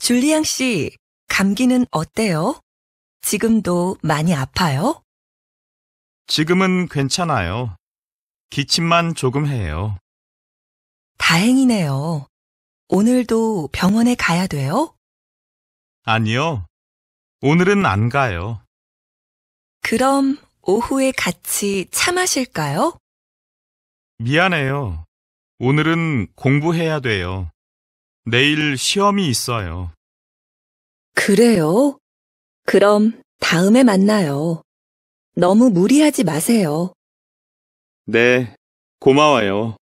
줄리앙 씨, 감기는 어때요? 지금도 많이 아파요? 지금은 괜찮아요. 기침만 조금 해요. 다행이네요. 오늘도 병원에 가야 돼요? 아니요. 오늘은 안 가요. 그럼 오후에 같이 차 마실까요? 미안해요. 오늘은 공부해야 돼요. 내일 시험이 있어요. 그래요? 그럼 다음에 만나요. 너무 무리하지 마세요. 네, 고마워요.